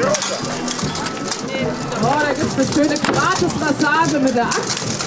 Oh, da gibt es eine schöne Gratis-Massage mit der Axt.